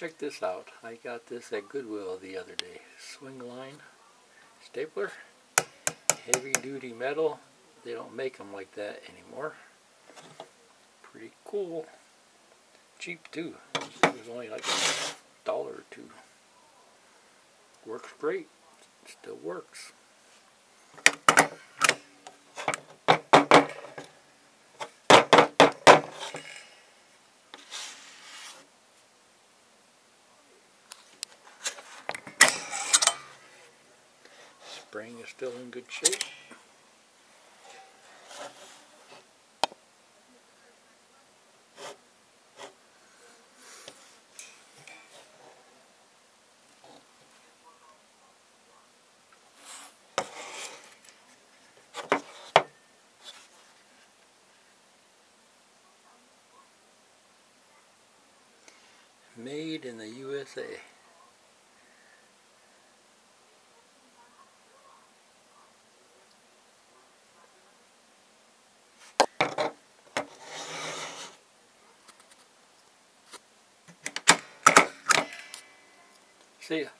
check this out. I got this at Goodwill the other day. Swingline stapler. Heavy duty metal. They don't make them like that anymore. Pretty cool. Cheap too. It was only like a dollar or two. Works great. Still works. Spring is still in good shape. Made in the USA. See ya.